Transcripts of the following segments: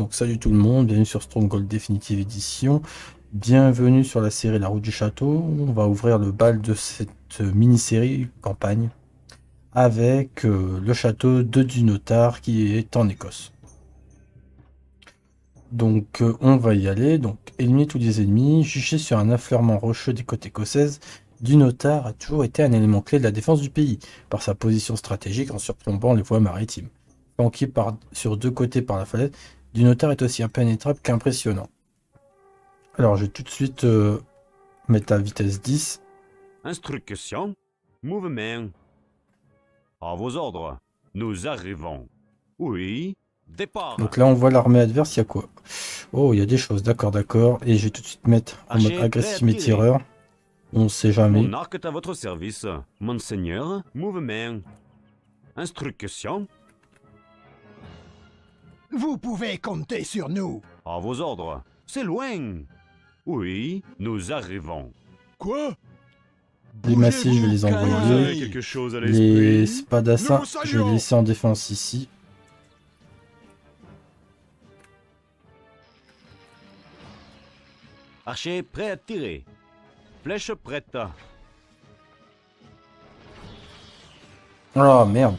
Donc salut tout le monde, bienvenue sur Stronghold Definitive Edition. Bienvenue sur la série La Route du Château. On va ouvrir le bal de cette mini-série campagne avec euh, le château de Dunotar qui est en Écosse. Donc euh, on va y aller. Donc éliminer tous les ennemis, juger sur un affleurement rocheux des côtes écossaises. Dunotar a toujours été un élément clé de la défense du pays, par sa position stratégique en surplombant les voies maritimes. Flanqué par, sur deux côtés par la falaise, Dunotar est aussi impénétrable qu'impressionnant. Alors je vais tout de suite euh, mettre la vitesse 10. Instruction, mouvement. À vos ordres, nous arrivons. Oui, départ. Donc là on voit l'armée adverse, il y a quoi? Oh, il y a des choses, d'accord, d'accord. Et je vais tout de suite mettre en mode à agressif mes tireurs. On sait jamais. Mon arc est à votre service, monseigneur. Mouvement. Instruction, Vous pouvez compter sur nous. à vos ordres. C'est loin. Oui, nous arrivons. Quoi? Les massifs, je vais les envoyer. canaille. quelque chose à Les spadassins, je vais les laisser en défense ici. Archer prêt à tirer. Flèche prête. Oh merde.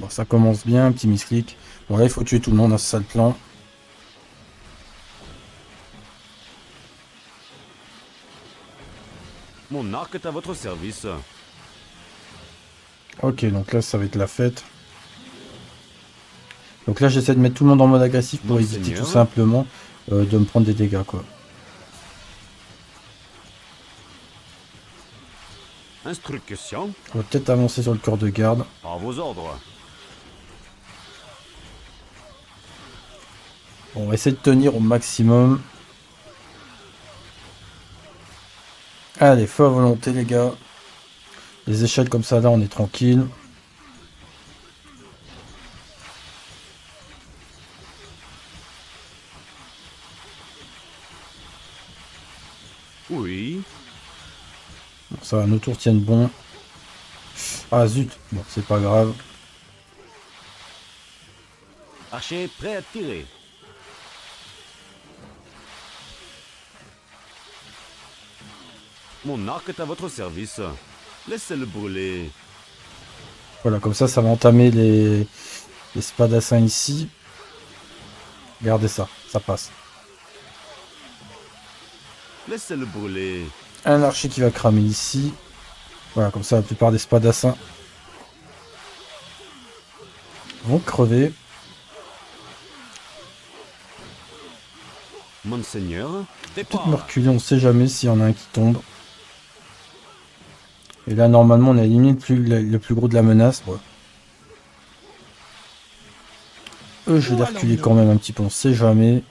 Bon, ça commence bien, petit misclick. Bon, là, il faut tuer tout le monde, hein, c'est ça le plan. Mon arc est à votre service. Ok, donc là, ça va être la fête. Donc là, j'essaie de mettre tout le monde en mode agressif pour éviter tout simplement euh, de me prendre des dégâts, quoi. Instruction, On va peut-être avancer sur le corps de garde. à vos ordres. Bon, on va essayer de tenir au maximum. Allez, feu à volonté, les gars. Les échelles comme ça, là, on est tranquille. Oui, Bon, ça va, nos tours tiennent bon. Ah zut, bon, c'est pas grave. Archer prêt à tirer. Mon arc est à votre service. Laissez-le brûler. Voilà, comme ça, ça va entamer les, les spadassins ici. Regardez ça, ça passe. Laissez-le brûler. Un archer qui va cramer ici. Voilà, comme ça, la plupart des spadassins vont crever. Monseigneur, Peut-être me reculer, on sait jamais s'il y en a un qui tombe. Et là, normalement, on a éliminé le plus, le, le plus gros de la menace. ouais. Eux, je vais reculer quand même un petit peu, on sait jamais.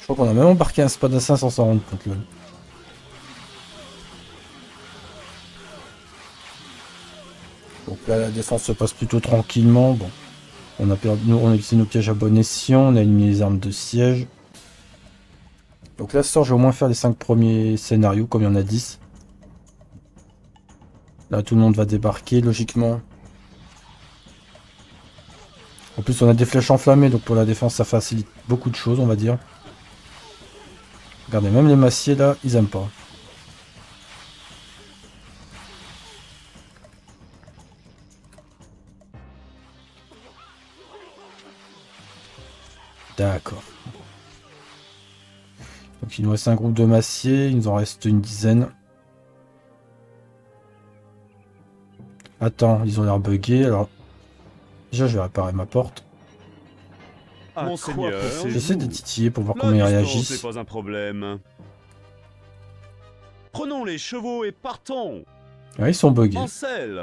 Je crois qu'on a même embarqué un spadassin sans s'en rendre compte. Là. Donc là, la défense se passe plutôt tranquillement. Bon, on a perdu, utilisé nos pièges à bon escient, on a éliminé les armes de siège. Donc là, ce je vais au moins faire les 5 premiers scénarios, comme il y en a 10. Là, tout le monde va débarquer, logiquement. En plus, on a des flèches enflammées, donc pour la défense, ça facilite beaucoup de choses, on va dire. Regardez, même les massiers, là, ils aiment pas. D'accord. Donc il nous reste un groupe de massiers, il nous en reste une dizaine. Attends, ils ont l'air buggés, alors... Déjà je vais réparer ma porte. Monseigneur, J'essaie de titiller pour voir comment ils réagissent. n'est pas un problème. Prenons les chevaux et partons. Ouais, ils sont buggés, En selle.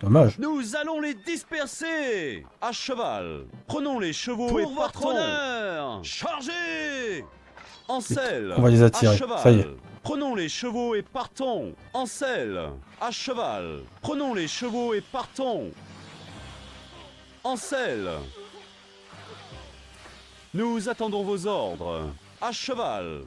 Dommage. Nous allons les disperser. À cheval. Prenons les chevaux Pour et votre partons. honneur. Chargez. En selle. On va les attirer, À cheval. Ça y est. Prenons les chevaux et partons. En selle. À cheval. Prenons les chevaux et partons. En selle. Nous attendons vos ordres. À cheval.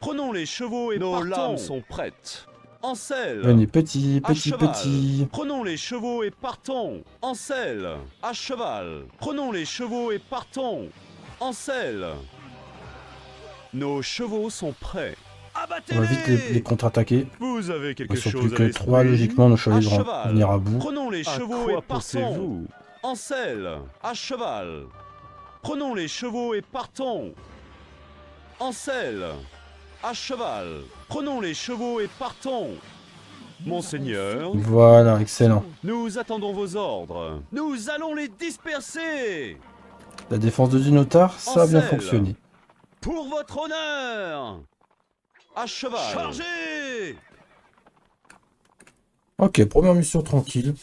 Prenons les chevaux et Nos partons. lames sont prêtes. En selle. Venez petit, À petit, cheval. petit. Prenons les chevaux et partons. En selle. À cheval. Prenons les chevaux et partons. En selle. Nos chevaux sont prêts. On va vite les, les contre-attaquer. Vous avez quelque Ils sont chose plus à que 3, logiquement, nos À devront cheval. venir à bout. Prenons les chevaux et partons. En selle. À cheval. Prenons les chevaux et partons. En selle. À cheval. Prenons les chevaux et partons. Monseigneur, Voilà, excellent. nous attendons vos ordres. Nous allons les disperser. La défense de Dunotar, ça a bien fonctionné. Pour votre honneur. À cheval. Chargez Ok, première mission tranquille.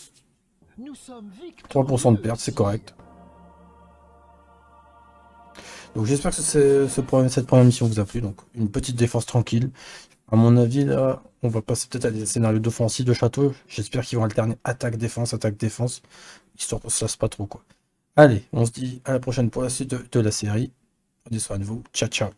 Nous sommes victorieux. 3% de perte, c'est correct. Donc j'espère que cette première mission vous a plu. Donc une petite défense tranquille. À mon avis, là, on va passer peut-être à des scénarios d'offensive de château. J'espère qu'ils vont alterner attaque-défense, attaque-défense, histoire qu'on se lasse pas trop quoi. Allez, on se dit à la prochaine pour la suite de, de la série. Prenez soin de vous. Ciao ciao.